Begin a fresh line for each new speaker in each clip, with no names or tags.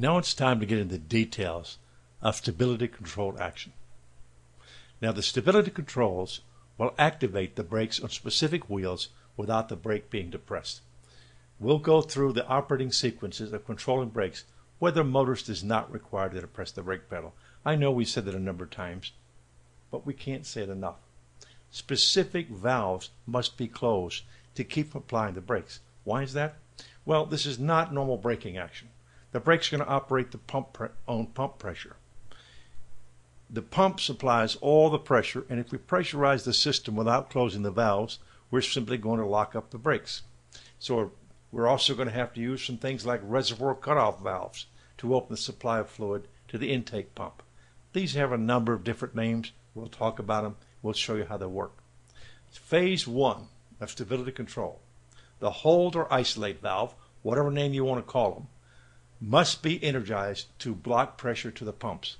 Now it's time to get into the details of stability control action. Now the stability controls will activate the brakes on specific wheels without the brake being depressed. We'll go through the operating sequences of controlling brakes where the motorist is not required to press the brake pedal. I know we said that a number of times, but we can't say it enough. Specific valves must be closed to keep applying the brakes. Why is that? Well, this is not normal braking action. The brake's are going to operate the pump own pump pressure. The pump supplies all the pressure, and if we pressurize the system without closing the valves, we're simply going to lock up the brakes. So we're also going to have to use some things like reservoir cutoff valves to open the supply of fluid to the intake pump. These have a number of different names. We'll talk about them. We'll show you how they work. Phase one of stability control. The hold or isolate valve, whatever name you want to call them, must be energized to block pressure to the pumps.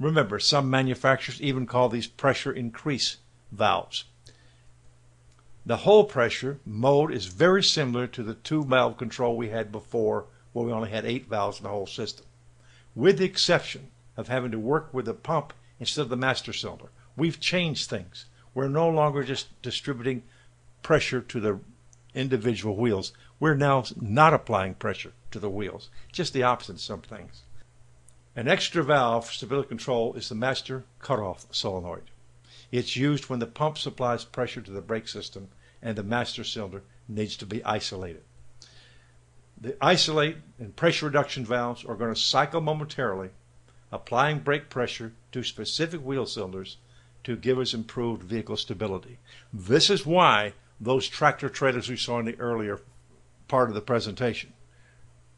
Remember, some manufacturers even call these pressure increase valves. The hold pressure mode is very similar to the two valve control we had before where we only had eight valves in the whole system. With the exception of having to work with the pump instead of the master cylinder. We've changed things. We're no longer just distributing pressure to the individual wheels. We're now not applying pressure to the wheels. Just the opposite of some things. An extra valve for stability control is the master cutoff solenoid. It's used when the pump supplies pressure to the brake system and the master cylinder needs to be isolated. The isolate and pressure reduction valves are going to cycle momentarily, applying brake pressure to specific wheel cylinders to give us improved vehicle stability. This is why those tractor trailers we saw in the earlier part of the presentation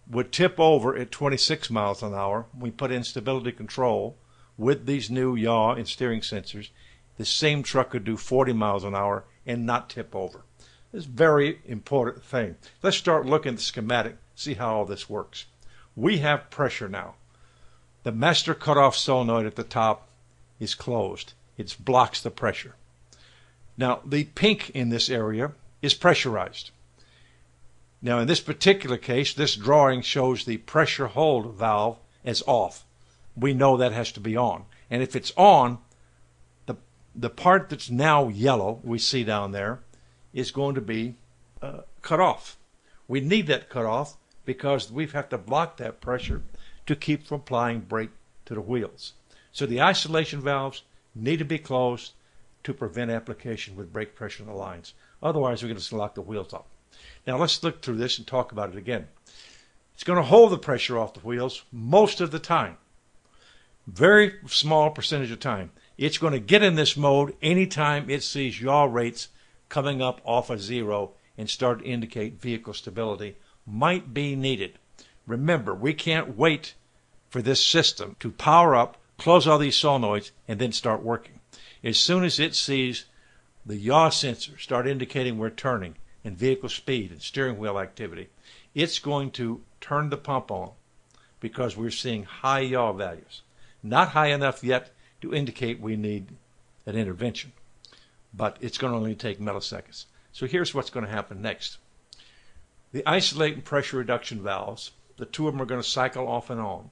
would tip over at 26 miles an hour. We put in stability control with these new yaw and steering sensors the same truck could do 40 miles an hour and not tip over. It's a very important thing. Let's start looking at the schematic, see how all this works. We have pressure now. The master cutoff solenoid at the top is closed. It blocks the pressure. Now, the pink in this area is pressurized. Now, in this particular case, this drawing shows the pressure hold valve as off. We know that has to be on. And if it's on, the the part that's now yellow, we see down there, is going to be uh, cut off. We need that cut off because we have to block that pressure to keep from applying brake to the wheels. So the isolation valves need to be closed to prevent application with brake pressure in the lines. Otherwise, we're going to lock the wheels up. Now let's look through this and talk about it again. It's going to hold the pressure off the wheels most of the time. Very small percentage of time. It's going to get in this mode anytime it sees yaw rates coming up off of zero and start to indicate vehicle stability might be needed. Remember, we can't wait for this system to power up, close all these solenoids, and then start working. As soon as it sees the yaw sensor start indicating we're turning and vehicle speed and steering wheel activity, it's going to turn the pump on because we're seeing high yaw values. Not high enough yet to indicate we need an intervention. But it's going to only take milliseconds. So here's what's going to happen next. The isolate and pressure reduction valves, the two of them are going to cycle off and on,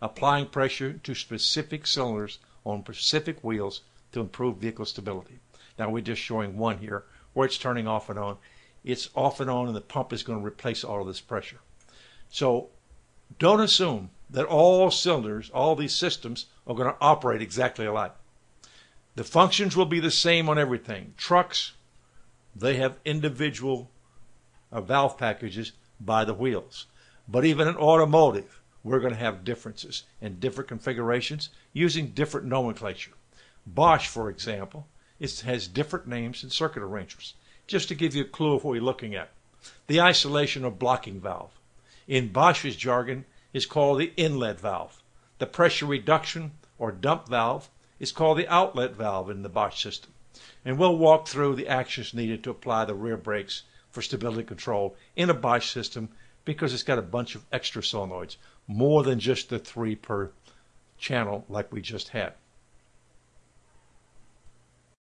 applying pressure to specific cylinders on specific wheels to improve vehicle stability. Now we're just showing one here where it's turning off and on. It's off and on and the pump is going to replace all of this pressure. So don't assume that all cylinders, all these systems are going to operate exactly alike. The functions will be the same on everything. Trucks, they have individual uh, valve packages by the wheels. But even in automotive, we're going to have differences and different configurations using different nomenclature. Bosch, for example, has different names and circuit arrangements. Just to give you a clue of what we're looking at. The isolation or blocking valve. In Bosch's jargon, is called the inlet valve. The pressure reduction or dump valve is called the outlet valve in the Bosch system. And we'll walk through the actions needed to apply the rear brakes for stability control in a Bosch system because it's got a bunch of extra solenoids, more than just the three per channel like we just had.